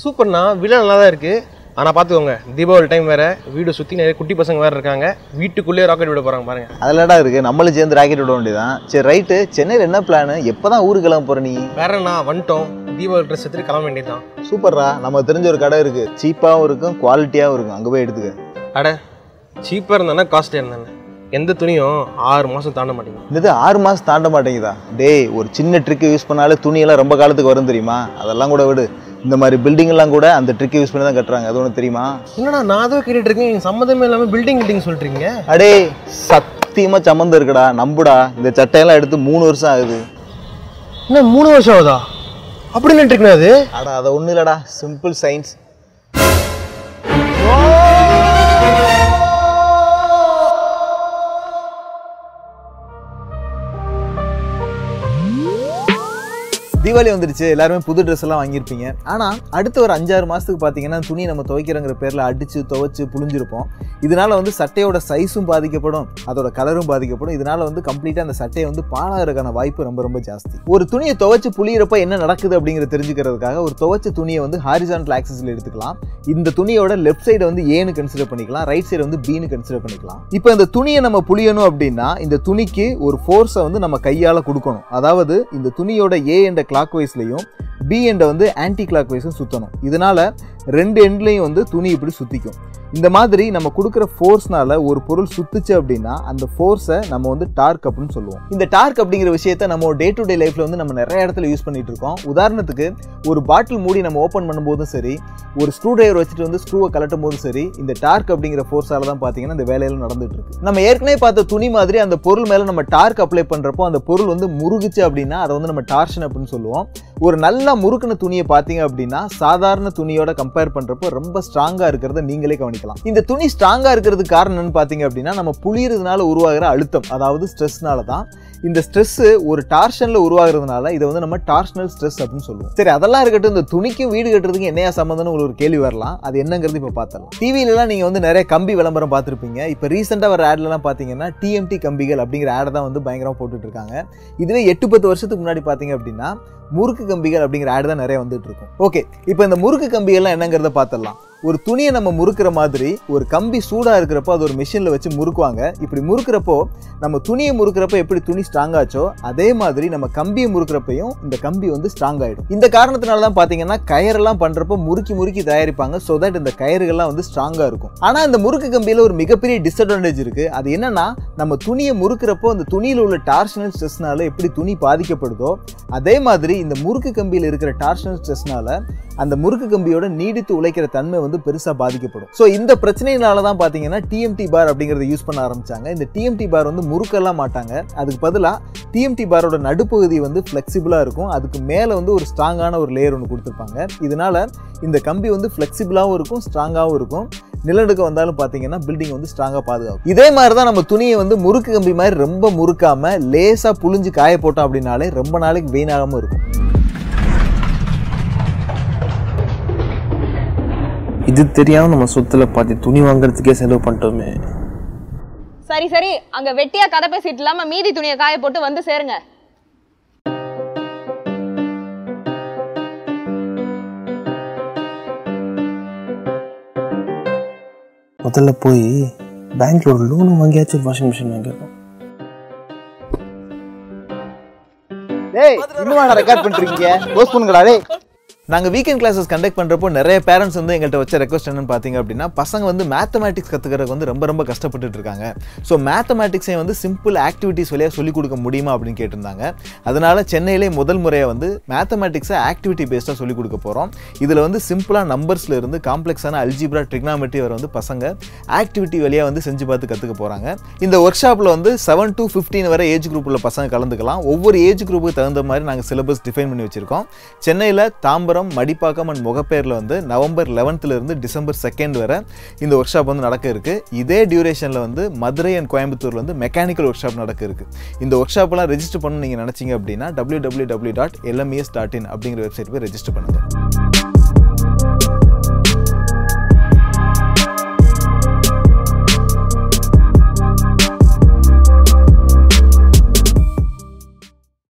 சூப்பர்ண்ணா விலை நல்லா தான் இருக்குது ஆனால் பார்த்துக்கோங்க தீபாவளி டைம் வேறு வீடு சுற்றி நிறைய குட்டி பசங்க வேறு இருக்காங்க. வீட்டுக்குள்ளேயே ராக்கெட் விட போகிறாங்க பாருங்க. அதிலடா இருக்கு? நம்மளும் சேர்ந்து ராக்கெட் விட வேண்டியதான் சரி ரைட்டு சென்னையில் என்ன பிளான் எப்போ தான் ஊருக்கு கிளம்ப போகிற நீ? வேற என்ன வந்துட்டோம். தீபாவளி ட்ரெஸ் எடுத்துட்டு கிளம்ப வேண்டியதுதான். சூப்பர்ரா. நம்ம தெரிஞ்ச ஒரு கடை இருக்கு. சீப்பாகவும் இருக்கும் குவாலிட்டியாகவும் இருக்கும். அங்கே போய் எடுத்துக்க. அட சீப்பாக இருந்தானே காஸ்ட்லியாக இருந்தானே எந்த துணியும் ஆறு மாதம் தாண்ட மாட்டேங்குது. இது ஆறு மாதம் தாண்ட மாட்டேங்குதா? டேய் ஒரு சின்ன ட்ரிக்கு யூஸ் பண்ணாலே துணியெல்லாம் ரொம்ப காலத்துக்கு வரும் தெரியுமா? அதெல்லாம் கூட விடு. இந்த மாதிரி எல்லாம் கூட அந்த ட்ரிக்கை யூஸ் பண்ணி தான் கட்டுறாங்க. அது ஒன்று தெரியுமா? என்னடா நான் அதை கேட்டுட்டு இருக்கேன். சம்மந்தமே இல்லாமல் பில்டிங் பில்டிங் சொல்கிறீங்க அடே சத்தியமாக சம்மந்தம் இருக்குடா. நம்புடா. இந்த சட்டையெல்லாம் எடுத்து மூணு வருஷம் ஆகுது. என்ன மூணு வருஷம் ஆகுதா? அப்படி நின்றுருக்குண்ணா அது? அடா அதை ஒன்றும் இல்லைடா. சிம்பிள் சயின்ஸ் தீபாவளி வந்துருச்சு எல்லாருமே புது ட்ரெஸ் எல்லாம் வாங்கியிருப்பீங்க. ஆனால் அடுத்த ஒரு அஞ்சாறு மாதத்துக்கு பார்த்தீங்கன்னா துணி நம்ம துவைக்கிறங்கிற பேரில் அடித்து துவைச்சு புழிஞ்சிருப்போம். இதனால வந்து சட்டையோட சைஸும் பாதிக்கப்படும் அதோட கலரும் பாதிக்கப்படும். இதனால வந்து கம்ப்ளீட்டாக அந்த சட்டையை வந்து பாலாகிறதுக்கான வாய்ப்பு ரொம்ப ரொம்ப ஜாஸ்தி. ஒரு துணியை துவைச்சு புளியிறப்ப என்ன நடக்குது அப்படிங்கிறத தெரிஞ்சுக்கிறதுக்காக ஒரு துவைச்ச துணியை வந்து ஹாரிசான்டல் ஆக்சஸில் எடுத்துக்கலாம். இந்த துணியோட லெஃப்ட் சைடை வந்து ஏன்னு கன்சிடர் பண்ணிக்கலாம். ரைட் சைடு வந்து பின்னு கன்சிடர் பண்ணிக்கலாம். இப்போ இந்த துணியை நம்ம புளியணும் அப்படின்னா இந்த துணிக்கு ஒரு ஃபோர்ஸை வந்து நம்ம கையால் கொடுக்கணும். அதாவது இந்த துணியோட ஏ என்ற கிளாக் வைஸ்லையும் பி எண்டை வந்து ஆன்டி கிளாக் வைஸும் சுற்றணும் இதனால ரெண்டு எண்ட்லேயும் வந்து துணி இப்படி சுற்றிக்கும் இந்த மாதிரி நம்ம கொடுக்குற ஃபோர்ஸ்னால ஒரு பொருள் சுத்துச்சு அப்படின்னா அந்த ஃபோர்ஸை நம்ம வந்து டார்க் அப்படின்னு சொல்லுவோம். இந்த டார்க் அப்படிங்கிற விஷயத்த நம்ம டே டு டே லைஃப்ல வந்து நம்ம நிறைய இடத்துல யூஸ் பண்ணிட்டு இருக்கோம். உதாரணத்துக்கு ஒரு பாட்டில் மூடி நம்ம ஓப்பன் பண்ணும்போதும் சரி ஒரு ஸ்க்ரூ டிரைவர் வச்சுட்டு வந்து ஸ்க்ரூவை கலட்டும் போதும் சரி இந்த டார்க் அப்படிங்கிற ஃபோர்ஸால தான் பார்த்தீங்கன்னா இந்த வேலையெல்லாம் நடந்துட்டு இருக்கு. நம்ம ஏற்கனவே பார்த்த துணி மாதிரி அந்த பொருள் மேலே நம்ம டார்க் அப்ளை பண்ணுறப்போ அந்த பொருள் வந்து முருகுச்சு அப்படின்னா அதை வந்து நம்ம டார்ஷன் அப்படின்னு சொல்லுவோம். ஒரு நல்லா முறுக்குன துணியை பார்த்தீங்க அப்படின்னா சாதாரண துணியோட கம்பேர் பண்ணுறப்போ ரொம்ப ஸ்ட்ராங்காக இருக்கிறத நீங்களே கவனிக்கலாம். இந்த துணி ஸ்ட்ராங்காக இருக்கிறதுக்கு காரணம் என்னன்னு பார்த்தீங்க அப்படின்னா நம்ம புளியறதுனால உருவாகிற அழுத்தம் அதாவது ஸ்ட்ரெஸ்னால தான் இந்த ஸ்ட்ரெஸ்ஸு ஒரு டார்ஷனில் உருவாகிறதுனால இதை வந்து நம்ம டார்ஷனல் ஸ்ட்ரெஸ் அப்படின்னு சொல்லுவோம். சரி அதெல்லாம் இருக்கட்டும் இந்த துணிக்கும் வீடு கட்டுறதுக்கு என்னையா சம்மந்தம்னு உங்களுக்கு ஒரு கேள்வி வரலாம். அது என்னங்கிறது இப்போ பார்த்தலாம் டிவிலலாம் நீங்கள் வந்து நிறைய கம்பி விளம்பரம் பார்த்துருப்பீங்க இப்போ ரீசெண்டாக வர ஆட்லலாம் பார்த்தீங்கன்னா டிஎம்டி கம்பிகள் அப்படிங்கிற ஆடை தான் வந்து பயங்கரமாக போட்டுட்டு இருக்காங்க இதுவே எட்டு பத்து வருஷத்துக்கு முன்னாடி பார்த்தீங்க அப்படின்னா முறுக்கு கம்பிகள் அப்படிங்கிற ஆடு தான் நிறைய வந்துட்டு இருக்கும் ஓகே இப்போ இந்த முறுக்கு கம்பிகள்லாம் என்னங்கிறத பார்த்துடலாம் ஒரு துணியை நம்ம முறுக்கிற மாதிரி ஒரு கம்பி சூடாக இருக்கிறப்போ அது ஒரு மிஷினில் வச்சு முறுக்குவாங்க. இப்படி முறுக்கிறப்போ நம்ம துணியை முறுக்கிறப்ப எப்படி துணி ஸ்ட்ராங்காச்சோ அதே மாதிரி நம்ம கம்பியை முறுக்கிறப்பையும் இந்த கம்பி வந்து ஸ்ட்ராங் ஆகிடும் இந்த காரணத்தினால தான் பார்த்தீங்கன்னா கயரெல்லாம் பண்ணுறப்போ முறுக்கி முறுக்கி தயாரிப்பாங்க. ஸோ தட் இந்த கயிறுகள்லாம் வந்து ஸ்ட்ராங்காக இருக்கும். ஆனால் இந்த முறுக்கு கம்பியில் ஒரு மிகப்பெரிய டிஸ்அட்வான்டேஜ் இருக்குது அது என்னென்னா நம்ம துணியை முறுக்கிறப்போ அந்த துணியில் உள்ள டார்ஷனல் ஸ்ட்ரெஸ்னால எப்படி துணி பாதிக்கப்படுதோ அதே மாதிரி இந்த முறுக்கு கம்பியில் இருக்கிற டார்ஷனல் ஸ்ட்ரெஸ்னால அந்த முறுக்கு கம்பியோட நீடித்து உழைக்கிற தன்மை வந்து பெருசாக பாதிக்கப்படும். ஸோ இந்த பிரச்சனையினால தான் பார்த்தீங்கன்னா டிஎம்டி பார் அப்படிங்கிறத யூஸ் பண்ண ஆரம்பிச்சாங்க. இந்த டிஎம்டி பார் வந்து முறுக்கெல்லாம் மாட்டாங்க. அதுக்கு பதிலாக டிஎம்டி பாரோட நடுப்பகுதி வந்து ஃப்ளெக்சிபிளாக இருக்கும். அதுக்கு மேலே வந்து ஒரு ஸ்ட்ராங்கான ஒரு லேயர் ஒன்று கொடுத்துருப்பாங்க. இதனால இந்த கம்பி வந்து ஃப்ளெக்சிபிளாகவும் இருக்கும் ஸ்ட்ராங்காகவும் இருக்கும். நிலநடுக்கம் வந்தாலும் பார்த்தீங்கன்னா பில்டிங் வந்து ஸ்ட்ராங்காக பாதுகாக்கும். இதே மாதிரி தான் நம்ம துணியை வந்து முறுக்கு கம்பி மாதிரி ரொம்ப முறுக்காமல் லேசாக புழிஞ்சு காய போட்டோம் அப்படின்னாலே ரொம்ப நாளைக்கு வீணாகாமல் இருக்கும். இது தெரியாம நம்ம சொத்துல பாதி துணி வாங்குறதுக்கே செலவு பண்ணிட்டோமே. சரி சரி. அங்க வெட்டியா கதை பேசிட்டு இல்லாம மீதி துணியை காய போட்டு வந்து சேருங்க. முதல்ல போய் பேங்க்ல ஒரு லோன் வாங்கியாச்சும் வாஷிங் மிஷின் வாங்கிடணும் டேய் இன்னும் ரெக்கார்ட் பண்ணிருக்கீங்க போஸ்ட் பண்ணுங்கடா டேய். நாங்கள் வீக்கெண்ட் கிளாஸஸ் கண்டக்ட் பண்ணுறப்போ நிறைய பேரண்ட்ஸ் வந்து எங்கள்கிட்ட வச்ச ரெக்வஸ்ட் என்னென்னு பார்த்தீங்க அப்படின்னா பசங்க வந்து மேத்தமேட்டிக்ஸ் கற்றுக்கிறதுக்கு வந்து ரொம்ப ரொம்ப கஷ்டப்பட்டுட்டு இருக்காங்க. ஸோ மேத்தமேட்டிக்ஸை வந்து சிம்பிள் ஆக்டிவிட்டிஸ் வழியாக சொல்லிக் கொடுக்க முடியுமா அப்படின்னு கேட்டிருந்தாங்க. அதனால் சென்னையிலே முதல் முறையாக வந்து மேத்தமேட்டிக்ஸை ஆக்டிவிட்டி பேஸ்டாக சொல்லிக் கொடுக்க போகிறோம் இதில் வந்து சிம்பிளாக நம்பர்ஸில் இருந்து காம்ப்ளெக்ஸான அல்ஜிப்ரா ட்ரிக்னாமெட்ரி வரை வந்து பசங்க ஆக்டிவிட்டி வழியாக வந்து செஞ்சு பார்த்து கற்றுக்க போகிறாங்க இந்த ஒர்க் ஷாப்பில் வந்து செவன் டு ஃபிஃப்டீன் வரை ஏஜ் குரூப்பில் பசங்க கலந்துக்கலாம். ஒவ்வொரு ஏஜ் குரூப்புக்கு தகுந்த மாதிரி நாங்கள் சிலபஸ் டிஃபைன் பண்ணி வச்சுருக்கோம். சென்னையில் தாம்பரம் மடிப்பாக்கம் அண்ட் முகப்பேரில் வந்து நவம்பர் 11th ல இருந்து டிசம்பர் செகண்ட் வரை இந்த ஒர்க் ஷாப் வந்து நடக்க இருக்கு. இதே டியூரேஷனில் வந்து மதுரை அண்ட் கோயம்புத்தூர்ல வந்து மெக்கானிக்கல் ஒர்க் ஷாப் நடக்க இருக்குது இந்த ஒர்க் ஷாப்லாம் ரெஜிஸ்டர் பண்ணணும் நீங்கள் நினச்சிங்க அப்படின்னா www.lmes.in டாட் எல்லம்எஸ் டாட் இன் அப்படிங்கிற வெப்சைட் போய் ரெஜிஸ்டர் பண்ணுங்கள்